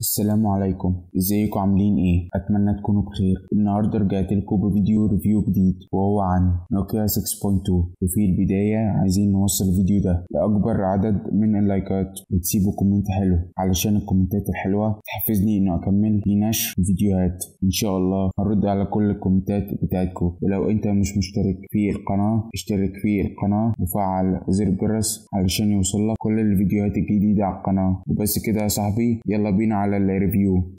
السلام عليكم. إزيكم؟ عاملين إيه؟ أتمنى تكونوا بخير. النهارده رجعت لكم بفيديو review جديد وهو عن نوكيا 6.2 وفي البداية عايزين نوصل الفيديو ده لأكبر عدد من اللايكات. وتسيبوا comment حلو علشان الكومنتات الحلوة تحفزني إنه أكمل في نشر الفيديوهات إن شاء الله هرد على كل الكومنتات بتاعتكم. ولو أنت مش مشترك في القناة اشترك في القناة وفعل زر الجرس علشان يوصلك كل الفيديوهات الجديدة على القناة. وبس كده يا صاحبي يلا بينا على ال review.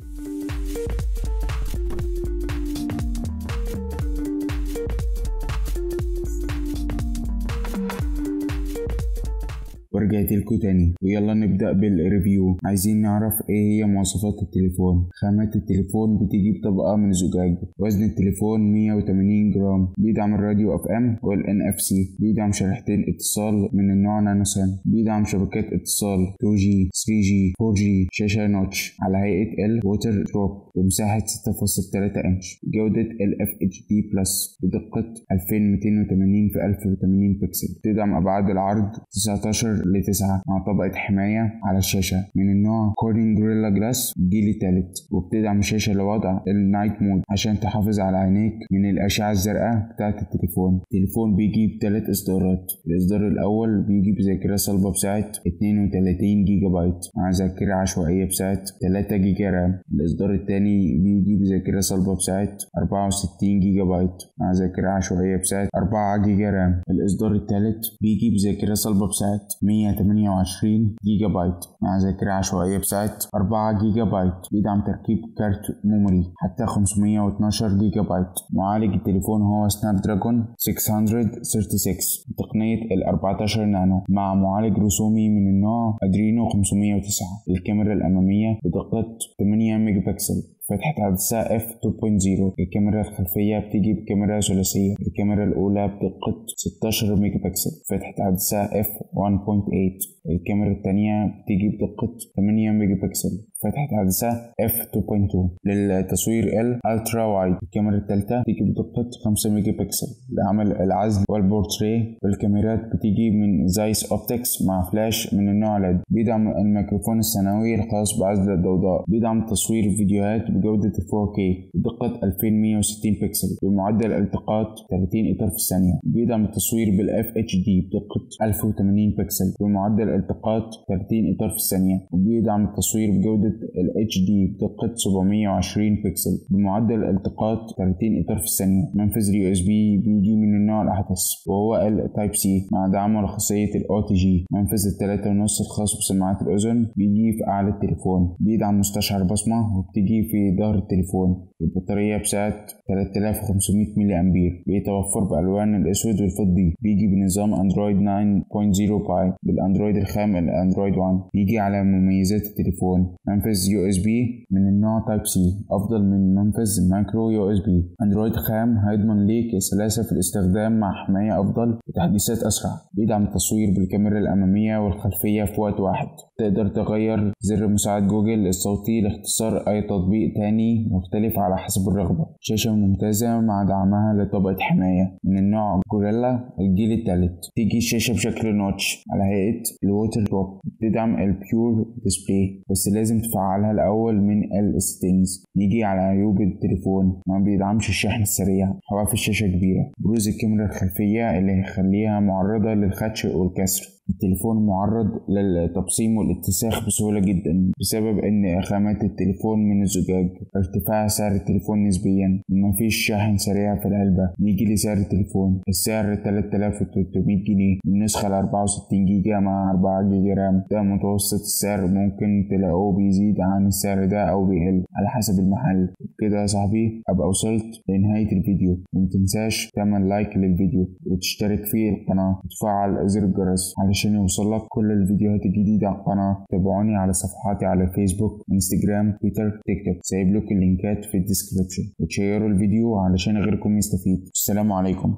ورجعت لكم تاني. ويلا نبدأ بال review. عايزين نعرف إيه هي مواصفات التليفون. خامات التليفون بتيجي بطبقة من زجاج. وزن التليفون 180 جرام. بيدعم الراديو FM وال NFC. بيدعم شريحتين اتصال من النوع nano SIM. بيدعم شبكات اتصال 2G 3G 4G شاشة notch. على هيئة ال water drop بمساحة 6.3 إنش. جودة ال FHD plus بدقة 2280 في 1080 بكسل. تدعم أبعاد العرض 19 لتسعة مع طبقة حماية على الشاشة. من النوع Corning Gorilla Glass الجيل التالت وبتدعم الشاشة لوضع ال night mode عشان تحافظ على عينيك من الأشعة الزرقاء بتاعة التليفون. التليفون بيجي بثلاث إصدارات. الإصدار الأول بيجي بذاكرة صلبة بسعة 32 جيجا بايت مع ذاكرة عشوائية بسعة 3 جيجا RAM. الإصدار الثاني بيجي بذاكرة صلبة بسعة 64 جيجا بايت مع ذاكرة عشوائية بسعة 4 جيجا RAM. الإصدار الثالث بيجي بذاكرة صلبة بسعة 128 جيجا بايت مع ذاكرة عشوائية بسعة 4 جيجا بايت بيدعم تركيب كارت memory. حتى 512 جيجا بايت معالج التليفون هو Snapdragon 636 بتقنية ال 14 نانو. مع معالج رسومي من النوع Adreno 509 الكاميرا الأمامية بدقة 8 ميجا بكسل فتحة عدسة f 2.0 الكاميرا الخلفية بتيجي بكاميرا ثلاثية الكاميرا الأولى بدقة 16 ميجا بكسل فتحة عدسة f 1.8 الكاميرا التانية بتيجي بدقة 8 ميجا بكسل فتحة عدسة f 2.2 للتصوير ال ultra wide الكاميرا التالتة بتيجي بدقة 5 ميجا بكسل لعمل العزل والبورتريه والكاميرات بتيجي من Zeiss Optics مع فلاش من النوع LED بيدعم الميكروفون الثانوي الخاص بعزل الضوضاء. بيدعم تصوير فيديوهات بجودة 4K بدقة 2160 بكسل بمعدل التقاط 30 إطار في الثانية. بيدعم التصوير بال FHD بدقة 1080 بكسل بمعدل التقاط 30 إطار في الثانية. وبيدعم التصوير بجودة ال HD بدقة 720 بكسل بمعدل التقاط 30 إطار في الثانية. منفذ ال USB بيجي من النوع الأحدث وهو ال Type C مع دعمه لخاصية ال OTG منفذ التلاتة ونص الخاص بسماعات الأذن بيجي في أعلى التليفون. بيدعم مستشعر بصمة وبتيجي في ظهر التليفون. البطارية بسعة 3500 ملي أمبير بيتوفر بألوان الأسود والفضي. بيجي بنظام أندرويد 9.0 Pie بالأندرويد الخام الأندرويد 1 نيجي على مميزات التليفون. منفذ USB من النوع Type C أفضل من منفذ micro USB. أندرويد خام هيضمن ليك سلاسة في الاستخدام مع حماية أفضل وتحديثات أسرع. بيدعم التصوير بالكاميرا الأمامية والخلفية في وقت واحد. تقدر تغير زر مساعد جوجل الصوتي لاختصار أي تطبيق تاني مختلف على حسب الرغبة. شاشة ممتازة مع دعمها لطبقة حماية. من النوع Gorilla الجيل الثالث تيجي الشاشة بشكل notch على هيئة ال water drop بتدعم ال Pure Display بس لازم تفعلها الأول من ال settings نيجي على عيوب التليفون. ما بيدعمش الشحن السريع. حواف الشاشة كبيرة. بروز الكاميرا الخلفية اللي هيخليها معرضة للخدش والكسر. التليفون معرض للتبصيم والاتساخ بسهولة جدا بسبب إن خامات التليفون من الزجاج ارتفاع سعر التليفون نسبيا مفيش شاحن سريع في العلبة. نيجي لسعر التليفون السعر 3300 جنيه النسخة ال 64 جيجا مع 4 جيجا RAM. ده متوسط السعر ممكن تلاقوه بيزيد عن السعر ده أو بيقل على حسب المحل. كده يا صاحبي أبقى وصلت لنهاية الفيديو. ومتنساش تعمل like للفيديو وتشترك في القناة وتفعل زر الجرس علشان يوصلك كل الفيديوهات الجديدة. على القناة تابعوني على صفحاتي على فيسبوك انستجرام تويتر تيك توك سايب لكم اللينكات في ال description. وتشيروا الفيديو علشان غيركم يستفيد. السلام عليكم.